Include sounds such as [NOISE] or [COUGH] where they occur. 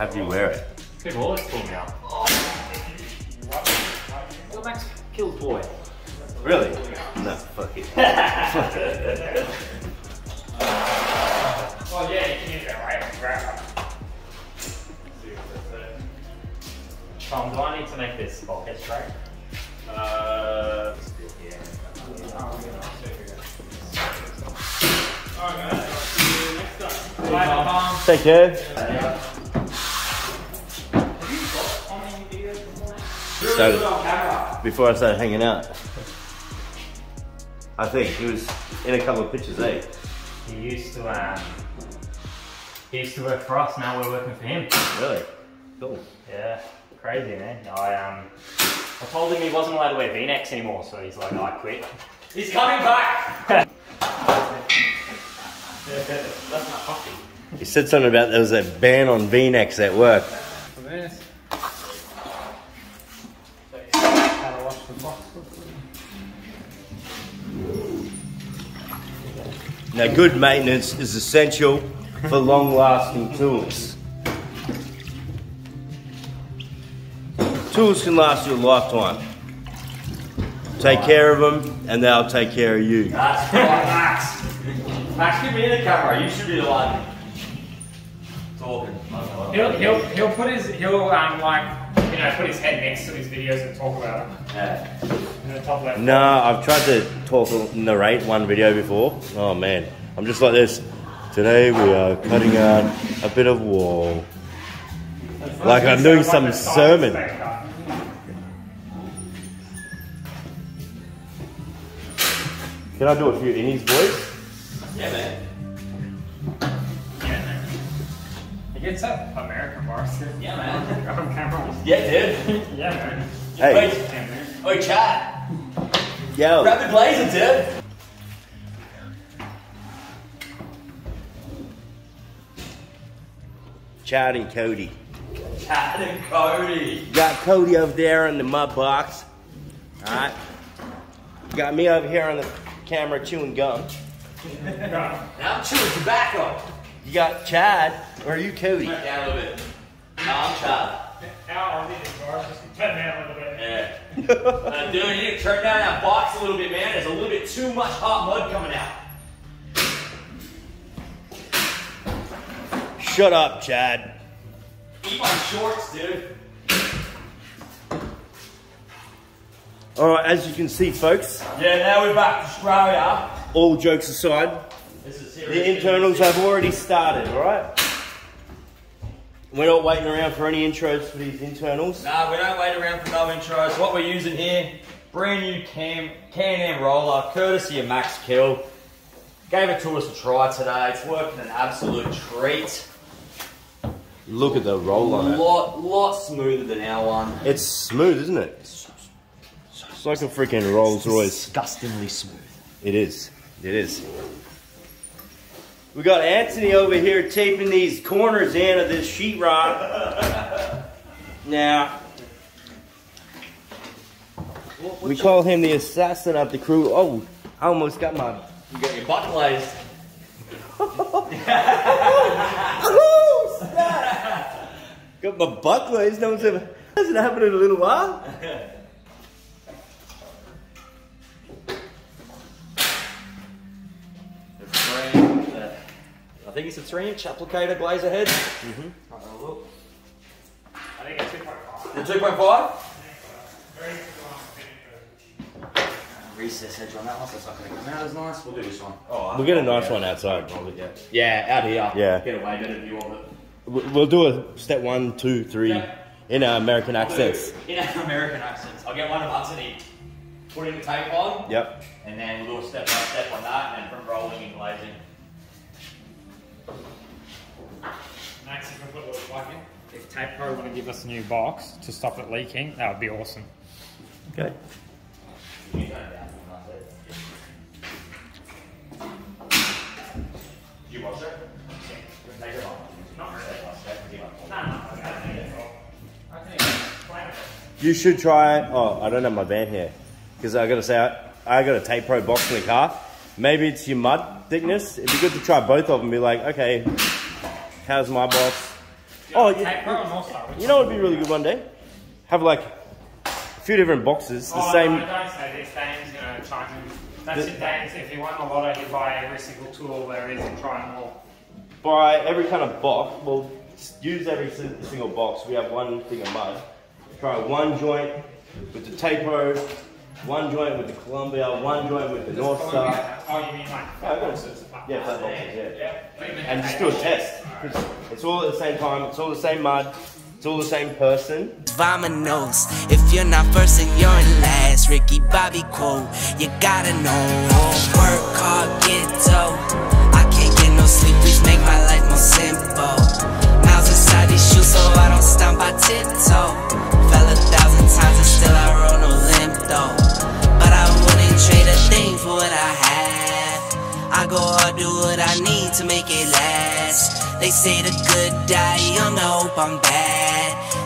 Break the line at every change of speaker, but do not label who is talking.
have you wear it.
People always pull me up. Your Max kills boy.
Really? No, fuck it.
Well, yeah, you can use that right grab Tom, do I need to make this pocket straight?
Uh,
Bye, Tom.
Take care. Started, before I started hanging out. I think he was in a couple of pictures, eh?
He used to, um, he used to work for us, now we're working for him.
Really? Cool.
Yeah, crazy, man. I, um, I told him he wasn't allowed to wear V-necks anymore, so he's like, I quit. He's coming back! [LAUGHS] That's not coffee.
He said something about there was a ban on V-necks at work. Now, good maintenance is essential for long-lasting tools. Tools can last you a lifetime. Take care of them, and they'll take care of you.
that's right, Max. Max, give me the camera. You should be the one talking.
He'll, he'll, he'll put his, he'll, um, like, you know, put his head next to his videos and talk about them
Yeah.
in the.
No, I've tried to talk narrate one video before. Oh man, I'm just like this. Today we are cutting out a bit of wall. Like I'm doing some sermon. Can I do a few innies, boys?
Yeah, man.
He gets up American bars. [LAUGHS]
Yeah, man. [LAUGHS]
On camera.
Yeah, dude. [LAUGHS]
Yeah, man.
Hey,
Wait.
Yeah, man.
Oi, chat.
yo.
Grab the blazer, dude.
Chad and Cody.
Chad and Cody.
Got Cody over there in the mud box. Alright. Got me over here on the camera chewing gum.
Now I'm chewing tobacco.
You got Chad, or are you Cody?
Turn it down a little bit. No, I'm Chad.
Ow, I did it, bars. Just turn down a little bit.
Yeah. uh, dude, you need to turn down that box a little bit, man. There's a little bit too much hot mud coming out.
Shut up, Chad.
Eat my shorts, dude.
Alright, as you can see, folks,
Yeah, now we're back to Australia.
all jokes aside,
This is
the internals have already started, alright? We're not waiting around for any intros for these internals.
Nah, we don't wait around for no intros. What we're using here, brand new Cam Can-Am roller, courtesy of Maxkil. Gave it to us to try today. It's working an absolute treat.
Look at the roll on it.
Lot, lot smoother than our one.
It's smooth, isn't it? It's like a freaking Rolls Royce.
Disgustingly smooth.
It is. It is. We got Anthony over here taping these corners in of this sheetrock. Now, we call him the assassin of the crew. Oh, I almost got my.
You got your butt
snap! [LAUGHS] got my butt glazed. No one's ever. Hasn't happened in a little while. [LAUGHS]
I think it's a three inch applicator glaze ahead. Mm-hmm. Right, have a look.
I think it's 2.5.
The 2.5?
Very
Recess edge on that one, so it's not going to come out as nice. We'll do this one. Oh,
We'll get a nice one outside.
Yeah. yeah, out here.
Yeah.
Get a way better view of it.
We- We'll do a step one, two, three in our American accents.
In our American accents. I'll get one of underneath. Putting the tape on.
Yep.
And then we'll do a step by step on that and then from rolling and glazing.
Max, if we put a little plug in. If TapePro want to give us a new box to stop it leaking, that would be awesome.
Okay.
You turn it down. You watch it? Take it off.
Not really. No, no, okay, I think it's all. I think.
You should try. Oh, I don't have my van here because I got to say I, I got a TapePro box in the car. Maybe it's your mud thickness. It'd be good to try both of them. Be like, okay, how's my box? Oh,
Hey,
you,
Pro or North Star? Which
you know what would be really good one day? Have like a few different boxes, the
oh,
same.
No, don't say this. Dane's gonna him. That's
The-
it, Dane's. If you won the lotto, he'd buy every single tool there is and try them all.
buy every kind of box. Well, use every single box. We have one thing of mud. Try one joint with the Tapo, one joint with the Columbia, one joint with the North Star.
Oh, you mean like oh,
Yeah, I
boxes?
Yeah, flat boxes, yeah.
Yeah.
And just do a test. 'Cause It's all at the same time. It's all the same mud. It's all the same person.
Vamonos. If you're not first, then you're in last. Ricky Bobby quote, you gotta know. Work hard, get dough. I can't get no sleep, please make my life more simple. Miles inside these shoes, so I don't stomp, I tiptoe. They say the good die young, hope I'm bad.